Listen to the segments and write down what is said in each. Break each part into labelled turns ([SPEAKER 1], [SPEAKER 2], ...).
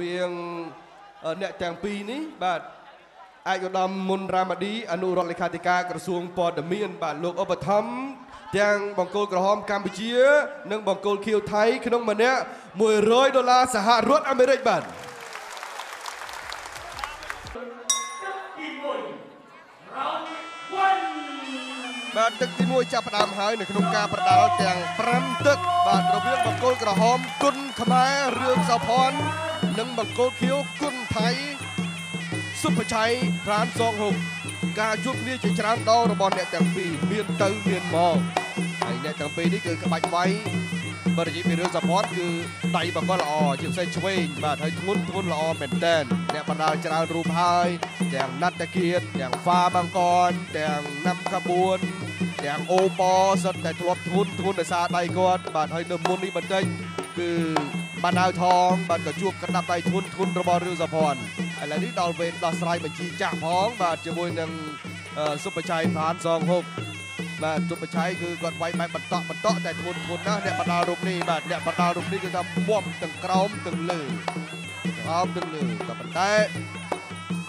[SPEAKER 1] វាងអ្នកទាំងពីរនេះបាទអាយុដំមុនរ៉ាម៉ាឌីអនុរដ្ឋលេខាធិការក្រសួងព័ត៌មាន បាទលោកឧបត្ថម្ភទាំងបង្គោលក្រហមកម្ពុជា និងបង្គោលខៀវថៃ ក្នុងម្នាក់100ដុល្លារសហរដ្ឋអាមេរិកបាទបាទទឹកទី1ចាប់ផ្ដើមហើយនៅក្នុងការប្រដាល់ទាំង5ទឹក បាទរវាងបង្គោលក្រហមគុណខ្មែររឿងសោភ័ណ្ឌ និងបង្គោលខៀវគុណថៃសុភឆៃប្រានសងហុកការជួបគ្នាជាច្រើនដងរបស់អ្នកទាំងពីរមានទៅមានមកហើយអ្នកទាំងពីរនេះគឺក្បាច់វាយបរិយាពីរឿងសពតគឺដៃបកលល្អជាពិសេសឆ្វេងបាទហើយធ្ងន់ធ្ងន់ល្អមែនតែនអ្នកបណ្ដាលច្រើនរូបហើយទាំងណាត់តាគៀតទាំងហ្វាបង្កនទាំងណាំកាបួនទាំងអូប៉សុទ្ធតែធ្លាប់ធ្ងន់ធ្ងន់ដោយសារដៃគាត់បាទហើយនៅមុននេះបន្តិចគឺ បានហៅថងបាទក៏ជួបកណ្ដាប់ដៃធ្ងន់ធ្ងន់របស់រឿងសភ័នឥឡូវនេះដល់វេនដោះស្រាយបញ្ជីចាស់ផងបាទជាមួយនឹងសុបច្ច័យផានសងហុកបាទទុបឆៃគឺគាត់វាយបែបបន្តបន្តតែធ្ងន់ធ្ងន់ណាស់អ្នកបដាល់រូបនេះបាទអ្នកបដាល់រូបនេះគឺថាមុំទាំងក្រោមទាំងលើក្រោមទាំងលើក៏ប៉ុន្តែ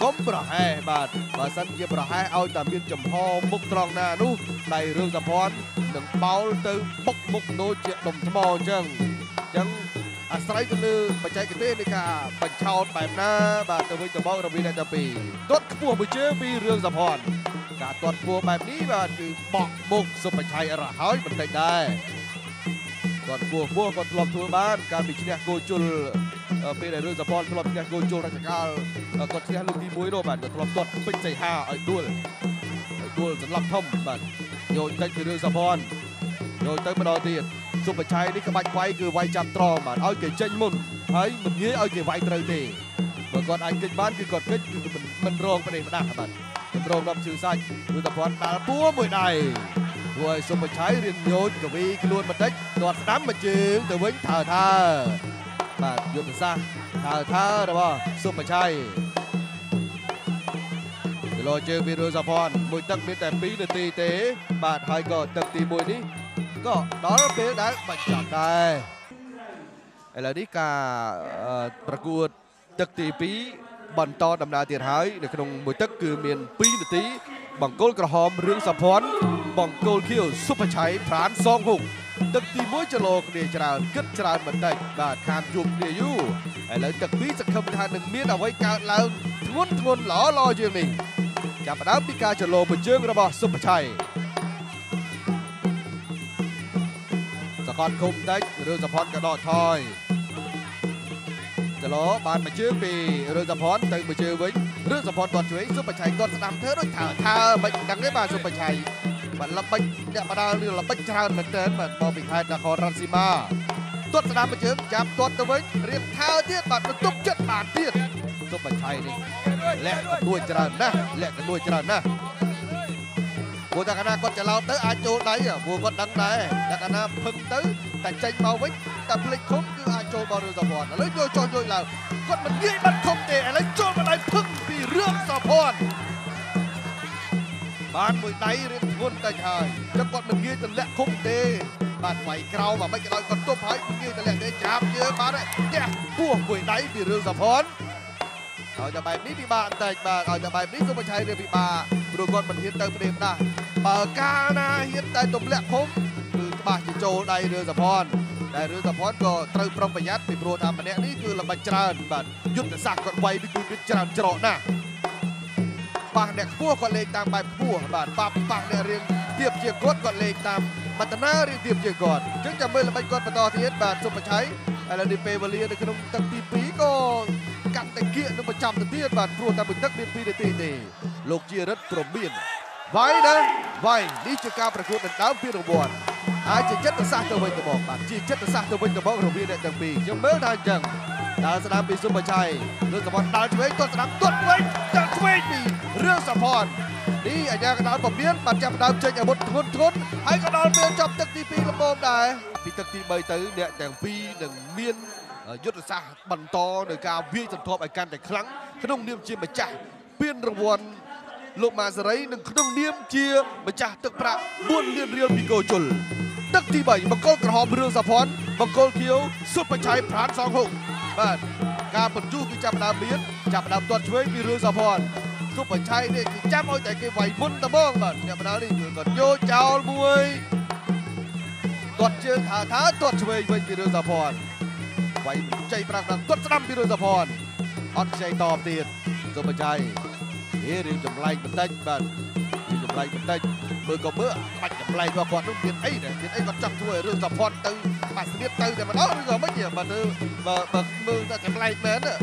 [SPEAKER 1] កុំប្រហែសបាទបើសិនជាប្រហែសឲ្យតែមានចំហមុខត្រង់ណានោះដៃរឿងសភ័ននឹងបោលទៅបុកមុខដូចជាដុំថ្មអញ្ចឹងអញ្ចឹង អាស្រ័យទៅលើបច្ចេកទេសនៃការបញ្ឆោតបែបណាបាទទៅវិញទៅមករវាងអ្នកទាំងពីរទាត់ខ្ពស់មួយជើងពីរឿងសភ័នការទាត់ពោះបែបនេះបាទគឺបក់មុខសុបឆៃរហហើយបន្តិចដែរគាត់ពោះពោះគាត់ធ្លាប់ធ្វើបានការពីឈ្នះគោជុលពេលដែលរឿងសពតធ្លាប់ឈ្នះគោជុលរាជកាលគាត់ឈ្នះលើកទី1នោះបាទគាត់ធ្លាប់ទាត់ពេញសៃហាឲ្យដួលឲ្យដួលសន្លប់ធំបាទយកតិចពីរឿងសពតយកទៅម្ដងទៀត សុបឆៃនេះក្បាច់វាយគឺវាយចាប់ត្រង់បាទឲ្យគេចេញមុនហើយមិនងាយឲ្យគេវាយត្រូវទេបើគាត់អាចគេចបានគឺគាត់គេចគឺមិនមិនរងប្រទេសម្ដាស់បាទចម្រងដល់ជឺសាច់គឺតពាន់ដាល់ពួមួយដៃធ្វើឲ្យសុបឆៃរៀនញោចកវីខ្លួនបន្តិចទាត់ស្ដាំមកជើងទៅវិញថើថើបាទយុទ្ធសាស្ត្រថើថើរបស់សុបឆៃគីឡូជើងពីរឿងសភ័នមួយទឹកមានតែ2នាទីទេ បាទហើយក៏ទឹកទី1នេះ ក៏ដល់ពេលដែលបញ្ចប់ដែរឥឡូវនេះការប្រកួតទឹកទី2បន្តដំណើរទៀតហើយនៅក្នុងមួយទឹកគឺមាន2នាទី បង្គោលក្រហមរឿងសភ័នបង្គោលខៀវសុភឆៃប្រានសងហុកទឹកទី1ចលោគ្នាច្រើនគិតច្រើនបន្តិចបាទខានជួបគ្នាយូរឥឡូវទឹក2សង្ឃឹមថានឹងមានអ្វីកើតឡើងធ្ងន់ធ្ងន់ល្អល្អជាងនេះចាប់ផ្ដើមពីការចលោបញ្ជើងរបស់សុភឆៃស កតគុំតិចរឿងសភ័នក៏ដកថយគីឡូបានមួយជើងពីរឿងសភ័នទៅមួយជើងវិញរឿងសភ័នគាត់ជួយសុបច្ឆៃគាត់ស្ដាំធ្វើដូចថើថើមិនដឹងទេបាទសុបច្ឆៃបាទល្បិចអ្នកបដាលនេះល្បិចច្រើនមែនទែនបាទមកពីខេត្តនគររាជសីមាទាត់ស្ដាំមួយជើងចាប់ទាត់ទៅវិញរៀបថើទៀតបាទបន្ទប់ចិត្តបានទៀតសុបច្ឆៃនេះលាក់កដួចច្រើនណាស់លាក់កដួចច្រើនណាស់ ព្រោះតែកាលណាគាត់ច្រឡោតទៅអាចចូលដៃព្រោះគាត់ដឹងដែរតែកាលណាភឹងទៅតែចេញមកវិញតែភ្លេចឃុំគឺអាចចូលមករឿងសភ័នឥឡូវយកចុះយកឡើងគាត់មិនងាយបាត់ឃុំទេឥឡូវចូលមកដៃភឹងពីរឿងសភ័នបានមួយដៃរៀនធ្ងន់តិចហើយចឹងគាត់មិនងាយទម្លាក់ឃុំទេបាទវាយក្រោមអាមិនក៏ដោយគាត់ទប់ហើយមិនងាយទម្លាក់ទេចាប់យើងបានផ្ទះពោះមួយដៃពីរឿងសភ័ន ឲ្យតែបែបនេះពិបាកបន្តិចបាទឲ្យតែបែបនេះសុបឆៃរៀបពិបាកព្រោះគាត់មិនហ៊ានទៅព្រាមដាស់បើកាលណាហ៊ានតែទម្លាក់ឃុំគឺច្បាស់ជាចូលដៃរឿងសភ័នតែរឿងសភ័នក៏ត្រូវប្រុងប្រយ័ត្នពីព្រោះថាម្នាក់នេះគឺល្បិចច្រើនបាទយុទ្ធសាស្ត្រគាត់វាយនេះគឺមានច្រើនច្រកណាស់ប៉ះអ្នកខ្ពស់គាត់លេងតាមបែបខ្ពស់បាទប៉ះប៉ះអ្នករៀងទៀបជាគាត់គាត់លេងតាមបតនារៀងទៀបជាគាត់អញ្ចឹងចាំមើលល្បិចគាត់បន្តទៀតបាទសុបឆៃឥឡូវនេះពេលវេលានៅក្នុងទឹកទី2ក៏កាន់តែ គៀកនឹងប្រចាំទៅទៀតបាទព្រោះតែមួយទឹកមាន2នាទីទេលោកជារិទ្ធព្រមានវាយណាវាយនេះជាការប្រកួតដណ្ដើមពានរង្វាន់អាចជាចិត្តសាស្ត្រទៅវិញទៅមកបាទជាចិត្តសាស្ត្រទៅវិញទៅមករវាងអ្នកទាំងពីរខ្ញុំមើលថាអញ្ចឹងដើរស្ដាំពីសុបឆៃរឿងសភ័នដើរឆ្វេងទាត់ស្ដាំទាត់វិញទាត់ឆ្វេងពីរឿងសភ័ននេះអាញាកដាលពមៀនបានចាប់ដើមចេញអាវុធធ្ងន់ធ្ងន់ហើយក៏ដល់ពេលចាប់ទឹកទី2លំមដែរពីទឹកទី3ទៅអ្នកទាំងពីរនឹងមាន យុទ្ធសាស្ត្របន្តនៅការវាយសន្ទប់ឲ្យកាន់តែខ្លាំងក្នុងនាមជាម្ចាស់ពានរង្វាន់លោកម៉ាសេរីនិងក្នុងនាមជាម្ចាស់ទឹកប្រាក់4លានរៀលពីកោជុលទឹកទី3បង្គោលក្រហមរឿងសាភ័នបង្គោលខៀវសុបច្ឆៃប្រានសងហុកបាទការបញ្ជូគឺចាប់ផ្ដើមមានចាប់ផ្ដើមទាត់ឆ្វេងពីរឿងសភ័នសុបឆៃនេះគឺចាំឲ្យតែគេវាយមុនដំបងបាទចាប់ផ្ដើមនេះគឺគាត់យកចោលមួយទាត់ជើងថាថាទាត់ឆ្វេងវិញពីរឿងសភ័ន វាយជ័យប្រាក់ប្រាក់ទាត់ស្ដាំពីរឿងសភ័នអត់ខ្ចីតបទៀតសុបឆៃហេរឿងចម្លែកបន្តិចបាទរឿងចម្លែកបន្តិចមើលក៏មើលបាច់ចម្លែករបស់គាត់នោះមានអីដែរមានអីគាត់ចង់ធ្វើឲ្យរឿងសភ័នទៅបាក់ស្នៀតទៅតែម្ដងឬក៏មិនទេបើទៅបើបើមើលតែចម្លែកមែនទេ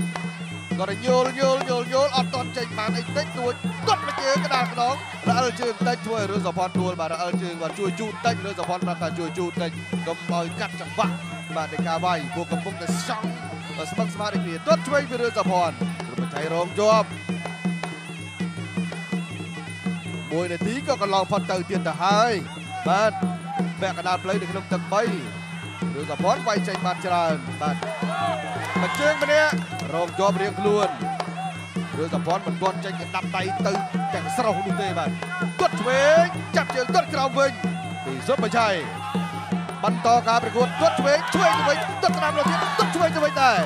[SPEAKER 1] គាត់យល់យល់យល់យល់អត់តន់ចេញបានអីតិចទួចគាត់មកជើងកដាលម្ដងរអិលជើងតិចធ្វើឲ្យរឿងសភ័នដួលបាទរអិលជើងគាត់ជួយជូតតិចរឿងសភ័នប្រាប់ថាជួយជូតតិចកុំឲ្យកាត់ចង្វាក់ បាទនៃការវាយពួកកំពុងតែសង់ស្មឹងស្មារតីគ្នាទាត់ឆ្វេងពីរឿងសភ័នរំចៃរងជាប់មួយនាទីក៏កន្លងផុតទៅទៀតទៅហើយបាទពាក់កណ្ដាលផ្លូវនៅក្នុងទឹក3រឿងសភ័នវាយចេញបានច្រើនបាទមួយជើងម្នាក់រងជាប់រៀងខ្លួនរឿងសភ័នមិនទាន់ចេញដាប់ដៃទៅទាំងស្រស់នោះទេបាទទាត់ឆ្វេងចាប់ជើងទាត់ក្រោមវិញពីសុបឆៃ បន្តការប្រកួតទាត់ឆ្វេងឆ្វេងទៅវិញទាត់តាមរទៀតទាត់ឆ្វេងទៅវិញដែរ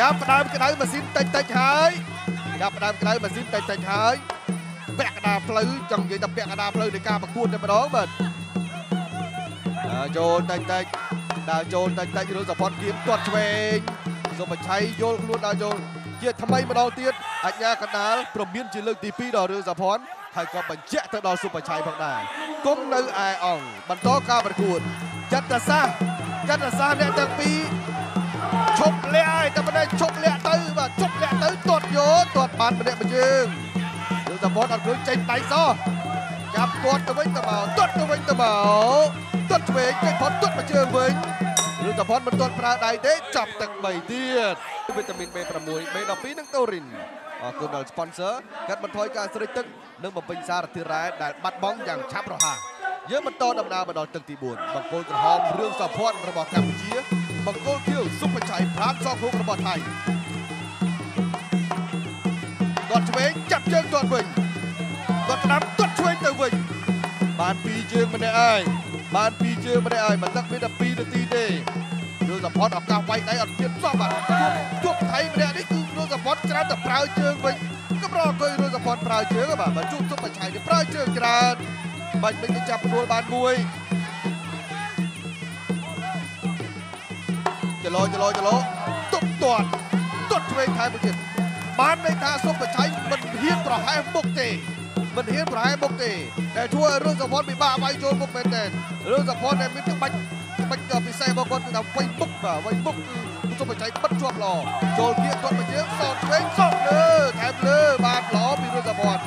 [SPEAKER 1] ចាប់ផ្ដើមក្តៅម៉ាស៊ីនតិចតិចហើយចាប់ផ្ដើមក្តៅម៉ាស៊ីនតិចតិចហើយពាក់កណ្ដាលផ្លូវចង់និយាយថាពាក់កណ្ដាលផ្លូវនៃការប្រកួតតែម្ដងបាទដើរចូលតិចតិចដើរចូលតិចតិចរឿងសផុតគៀមទាត់ឆ្វេងសុបឆៃយល់ខ្លួនដើរចូលជាថ្មីម្ដងទៀតអញ្ញាកណ្ដាលប្រមានជាលើកទី2ដល់រឿងសផុនហើយក៏បញ្ជាក់ទៅដល់សុបឆៃផងដែរគង់នៅឯអង្គបន្តការប្រកួត ចិត្តសាស្ត្រចិត្តសាស្ត្រអ្នកទាំងពីរឈប់លាក់ហើយតែមិនដែរឈប់លាក់ទៅបាទឈប់លាក់ទៅទាត់យកទាត់បានម្នាក់មួយយើងរឿងសផុនអត់ឃើញចេញដៃសោះចាប់ទាត់ទៅវិញទៅមកទាត់ទៅវិញទៅមកទាត់ឆ្វេងចេញផុតទាត់មួយជើងវិញឬតផុនមិនទាន់ប្រើដៃទេចាប់ទឹក3ទៀតវីតាមីន B6 B12 និងតូរីនអរគុណដល់ sponsor កាត់បន្ថយការស្រេកទឹកនិងបំពេញសារធាតុរ៉ែដែលបាត់បង់យ៉ាងឆាប់រហ័ស យើងបន្តដំណើរមកដល់ទឹកទី4បង្គោលក្រហមរឿងសភ័នរបស់កម្ពុជាបង្គោលខៀវសុភច័យប្រានសងហុករបស់ថៃគាត់ឆ្វេងចាប់ជើងគាត់វិញគាត់ស្ដាប់គាត់ឆ្វេងទៅវិញបានពីរជើងម្នាក់ឯងបានពីរជើងម្នាក់ឯងមិនទឹកមានតែ2នាទីទេរឿងសផតឱកាសវាយដៃអត់ទៀតសោះបាទជួបថៃម្នាក់នេះគឺរឿងសផតច្រើនតែប្រើជើងវិញកម្រអគុយរឿងសផតប្រើជើងបាទបើជួបសុបបច្ឆៃនេះប្រើជើងច្រើន បាច់មិនទៅចាប់ព្រួលបានមួយចលោចលោចលោទុបទាត់ទាត់ឆ្វេងថែមមួយទៀតបានន័យថាសុបបច្ឆៃមិនហ៊ានប្រហែលមុខទេមិនហ៊ានប្រហែលមុខទេតែធ្វើឲ្យរឿងសផតពិបាកវាយចូលមុខមែនទែនរឿងសផតដែលមានក្បាច់ក្បាច់ពិសេសរបស់គាត់គឺថាវៃមុខបាទវៃមុខគឺសុបបច្ច័យបិទជាប់ល្អចូលគៀកគាត់មកជើងសោតឆ្វេងសោតលើថែមលើបានល្អពីរឿងសផត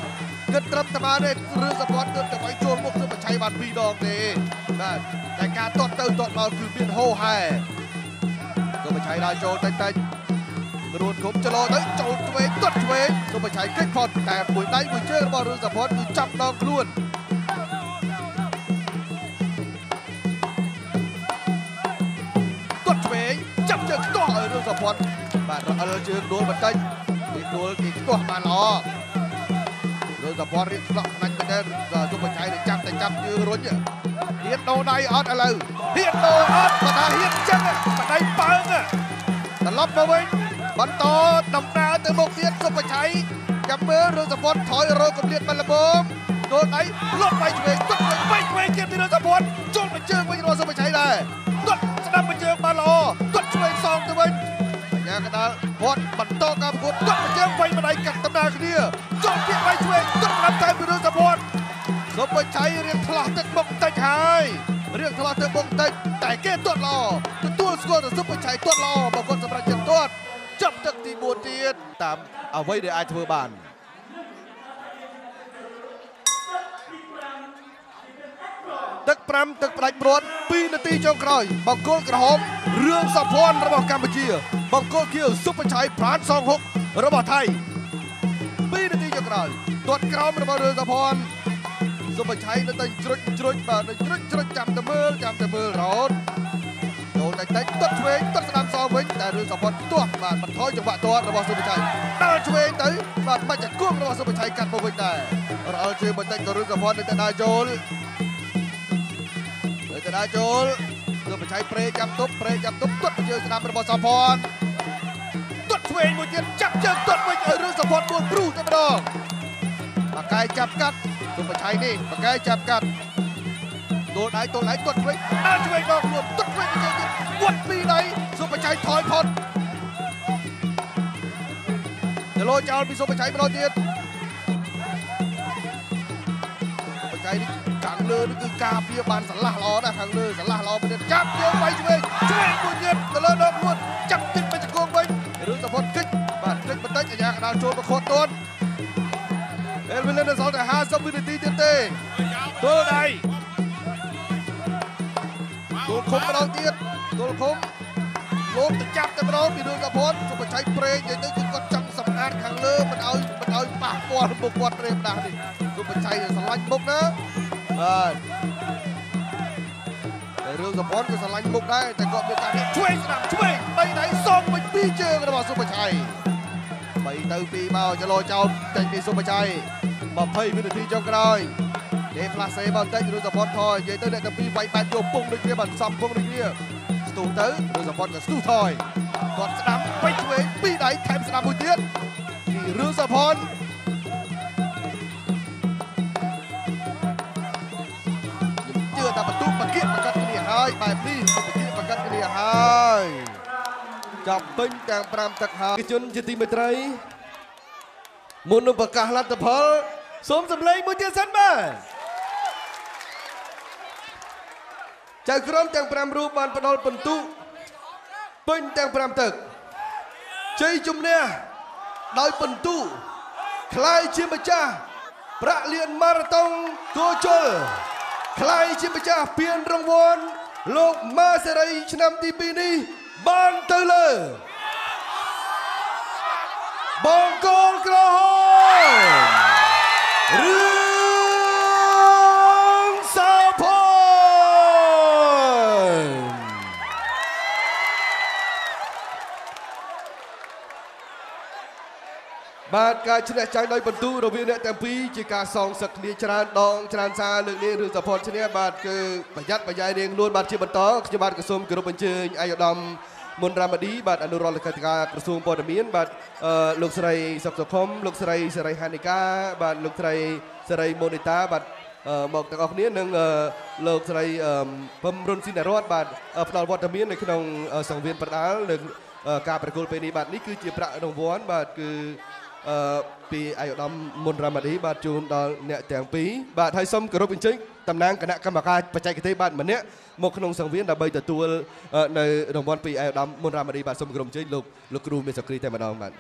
[SPEAKER 1] គិតត្រឹមតែបានទេរឿងសផតគិតតែវាយចូលមុខសុបបច្ច័យបាន2ដងទេបាទតែការទាត់ទៅទាត់មកគឺមានហោហែសុបបច្ច័យដើរចូលតិចតិចរួនគុំចលោទៅចូលឆ្វេងទាត់ឆ្វេងសុបបច្ច័យគេចផុតតែមួយដៃមួយជើងរបស់រឿងសផតគឺចាប់ដងខ្លួនចាប់ជើងខ្ទាស់ឲ្យរឿងសុភ័ណ្ឌបាទរអិលជើងដួលបន្តិចពីដួលគេខ្ទាស់បានល្អរឿង សុភ័ណ្ឌរៀបស្លក់ផ្នាច់ទៅដែរសុភច័យទៅចាប់តែចាប់ជើងរុញហ៊ានដោដៃអត់ឥឡូវហ៊ានដោអត់បើថាហ៊ានចឹងបដៃបើងត្រឡប់មកវិញបន្តដំណើរទៅមុខទៀតសុភច័យចាំមើលរឿងសុភ័ណ្ឌថយរកកម្រិតបានល្មមដូនដៃលុបដៃឆ្វេងទឹកវិញវិញទៀតពីរឿងសុភ័ណ្ឌចូលមកជើងវិញរបស់សុភច័យដែរគាត់ស្ដាប់មកជើងបានល្អគាត់ឆ្វេងសងទៅវិញប ញ្ញាកដាលគាត់បន្តការប្រកួតគាត់មកជើងវិញម្ដាយកាត់ដំណើរគ្នាចូលពីបៃឆ្វេងគាត់ស្ដាប់តែពីរឿងសុភ័ណ្ឌសុភច័យរៀងឆ្លោះទឹកមុខតិចហើយរៀងឆ្លោះទឹកមុខតិចតែគេទាត់ល្អទទួលស្គាល់ទៅសុភច័យទាត់ល្អបើគាត់សម្រាប់ចិត្តទាត់ចាប់ទឹកទី4ទៀតតាមអ្វីដែលអាចធ្វើបាន ទឹក5ទឹកផ្ដាច់ព្រាត់2នាទីចុងក្រោយបង្គោលក្រហមរឿងសភ័នរបស់កម្ពុជាបង្គោលខៀវសុបឆៃប្រានសងហុករបស់ថៃ2នាទីចុងក្រោយទាត់ក្រោមរបស់រឿងសភ័នសុបឆៃនៅតែជ្រុចជ្រុចបាទនៅជ្រុចជ្រុចចាំតែមើលចាំតែមើលរហូតចូលតែតិចទាត់ឆ្វេងទាត់ស្ដាំសងវិញតែរឿងសភ័នទាត់បាទបន្ថយចង្វាក់ទាត់របស់សុបឆៃដើរឆ្វេងទៅបាទបាច់ចង្គង់របស់សុបឆៃកាត់មកវិញដែររអិលជើងបន្តិចក៏រឿងសភ័ននៅតែដើរចូល ទៅដើរចូលគឺបច្ឆៃប្រេចាំទប់ប្រេចាំទប់ទាត់ជើងស្ដាំរបស់សភ័នទាត់ឆ្វេងមួយទៀតចាប់ជើងទាត់វិញឲ្យរឿងសពតមួយព្រុសតែម្ដងបកាយចាប់កាត់ទុំបច្ច័យនេះបកាយចាប់កាត់ទល់ដៃទល់ដៃទាត់ឆ្វេងដើរឆ្វេងដល់ខ្លួនទាត់ឆ្វេងទៅទៀតវត្តពីដៃសុបច្ច័យថយផុតដលោចោលពីសុបច្ច័យម្ដងទៀតសុបច្ច័យនេះខាង លើនេះគឺការពារបានស្រឡះល្អណាស់ខាងលើស្រឡះល្អមែនទេចាប់យកវាយឆ្វេងឆ្វេងមួយទៀតទៅលើដងខ្លួនចាប់ទឹកបច្ចុប្បន្នវិញរឿងសពតគិចបាទគិចបន្តិចអាយ៉ាកដាលចូលប្រខត់ទាត់ពេលវេលានៅសល់តែ50វិនាទីទៀតទេទល់ដៃទល់ខុំម្ដងទៀតទល់ខុំលោកទៅចាប់តែម្ដងពីរឿងសពតសុបច្ច័យប្រេងនិយាយទៅគឺគាត់ចង់សម្អាតខាងលើមិនឲ្យមិនឲ្យប៉ះពាល់មុខគាត់ព្រេងដាស់នេះសុបច្ច័យស្រឡាញ់មុខណា បាទតែរឿងសពតគឺស្រឡាញ់មុខដែរតែគាត់មានការនេះឆ្វេងស្ដាំឆ្វេងបីដៃសងវិញពីរជើងរបស់សុបច្ច័យបីទៅពីរមកចលោចោលចេញពីសុបច្ច័យ20វិនាទីចុងក្រោយទេផ្លាសេបន្តិចរឿងសពតថយនិយាយទៅអ្នកទាំងពីរវាយបាច់យកពុងដូចគ្នាបានសំពុងដូចគ្នាស្ទុះទៅរឿងសពតក៏ស្ទុះថយគាត់ស្ដាំបីឆ្វេងពីរដៃថែមស្ដាំមួយទៀតពីរឿងសពត ហើយបែបនេះបកៀកបកាត់គ្នាហើយចាប់ពេញទាំង5ទឹកហើយជនជាទីមេត្រីមុននឹងប្រកាសលទ្ធផលសូមសម្លេងមួយទៀតសិនបាទចៅក្រមទាំង5រូបបានផ្ដល់បន្ទុកពេញទាំង5ទឹកជ័យជំនះដោយបន្ទុកខ្លាយជាម្ចាស់ប្រាក់លានម៉ារ៉ាតុងគោជលខ្លាយជាម្ចាស់ពានរង្វាន់ លោកម៉ាសេរីឆ្នាំទី2នេះបានទៅលើ បងកូនក្រហម ការឈ្នះចាញ់ដោយបន្ទូរវាងអ្នកទាំងពីរជាការសងសឹកគ្នាច្រើនដងច្រើនសារលើកនេះរឿងសោផនឈ្នះបាទគឺប្រយ័ត្នប្រយែងរៀងខ្លួនបាទជាបន្តខ្ញុំបាទក៏សូមគោរពអញ្ជើញអាយឧត្តមមុនរ៉ាម៉ាឌីបាទអនុរដ្ឋលេខាធិការក្រសួងព័ត៌មានបាទអឺលោកស្រីសុកសុខុមលោកស្រីសេរីហានិកា បាទលោកស្រីសេរីម៉ូនីតាបាទអឺមកទាំងអស់គ្នានិងលោកស្រីពំរុនស៊ីនរតបាទផ្ដល់វត្តមាននៅក្នុងសង្វៀនប្រដាល់នៅការប្រគល់ពេលនេះបាទនេះគឺជាប្រាក់រង្វាន់បាទគឺ អឺពីអាយឧត្តមមុនរ៉ាម៉ាឌីបាទជូនដល់អ្នកទាំងពីរបាទហើយសូមគោរពអញ្ជើញតំណាងគណៈកម្មការបច្ចេកទេសបាទម្នាក់មកក្នុងសង្វៀនដើម្បីទទួលនៅរង្វាន់ពីអាយឧត្តមមុនរ៉ាម៉ាឌីបាទសូមគោរពអញ្ជើញលោកលោកគ្រូមេសក្រីតែម្ដងបាទ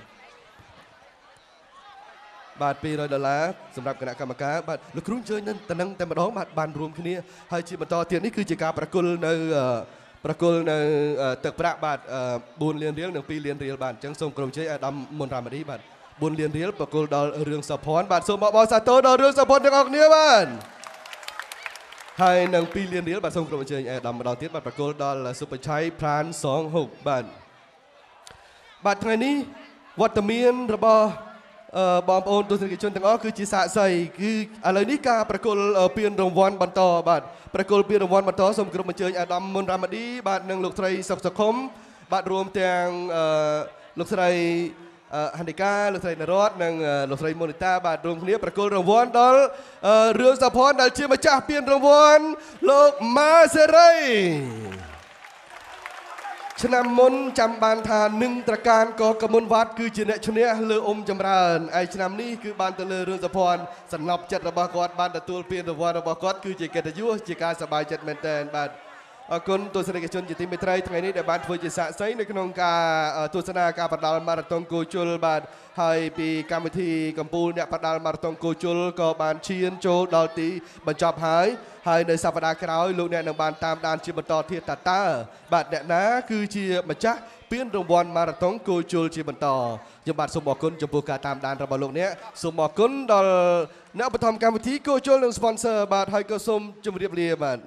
[SPEAKER 1] បាទ200ដុល្លារសម្រាប់គណៈកម្មការបាទលោកគ្រូអញ្ជើញនឹងតំណែងតែម្ដងបាទបានរួមគ្នាហើយជាបន្តទៀតនេះគឺជាការប្រគល់នៅប្រគល់នៅទឹកប្រាក់បាទ4លានរៀលនិង2លានរៀលបាទអញ្ចឹងសូមគោរពអញ្ជើញអាយឧត្តមមុនរ៉ាម៉ាឌីបាទ 4លានរៀលប្រគល់ដល់រឿងសុភ័ណ្ឌបាទសូមបបសាទរដល់រឿងសុភ័ណ្ឌទាំងអស់គ្នាបាទហើយនឹង2លានរៀលបាទសូមក្រុមអញ្ជើញអាដាមម្ដងទៀតបាទប្រគល់ដល់សុបឆៃប្រានសងហុកបាទបាទថ្ងៃនេះវត្តមានរបស់បងប្អូនទស្សនិកជនទាំងអស់គឺជាសាក្សីគឺឥឡូវនេះការប្រគល់ពានរង្វាន់បន្តបាទប្រគល់ពានរង្វាន់បន្តសូមក្រុមអញ្ជើញអាដាមមុនរ៉ាម៉ាឌីបាទនិងលោកស្រីសុកសុខុមបាទរួមទាំងលោកស្រី ហនិកាលោកស្រីនរតនិងលោកស្រីមូនីតាបាទរួមគ្នាប្រគល់រង្វាន់ដល់រឿងសភ័នដែលជាម្ចាស់ពានរង្វាន់លោកម៉ាសេរីឆ្នាំមុនចាំបានថានឹងត្រការក៏កមុនវត្តគឺជាអ្នកឈ្នះលើអ៊ុំចម្រើនឯឆ្នាំនេះគឺបានទៅលើរឿងសភ័នសំណប់ចិត្តរបស់គាត់បានទទួលពានរង្វាន់របស់គាត់គឺជាកិត្តិយសជាការសប្បាយចិត្តមែនទែនបាទ អរគុណទស្សនិកជនជាទីមេត្រីថ្ងៃនេះដែលបានធ្វើជាសាក្សីនៅក្នុងការទស្សនាការបដាល់ម៉ារ៉ាតុងគោជលបាទហើយពីកម្មវិធីកម្ពុជាអ្នកបដាល់ម៉ារ៉ាតុងគោជលក៏បានឈានចូលដល់ទីបញ្ចប់ហើយហើយនៅសប្តាហ៍ក្រោយលោកអ្នកនឹងបានតាមដានជាបន្តទៀតតើតើបាទអ្នកណាគឺជាម្ចាស់ពានរង្វាន់ម៉ារ៉ាតុងគោជលជាបន្តខ្ញុំបាទសូមអរគុណចំពោះការតាមដានរបស់លោកអ្នកសូមអរគុណដល់អ្នកឧបត្ថម្ភកម្មវិធីគោជលនិង sponsor បាទហើយក៏សូមជម្រាបលាបាទ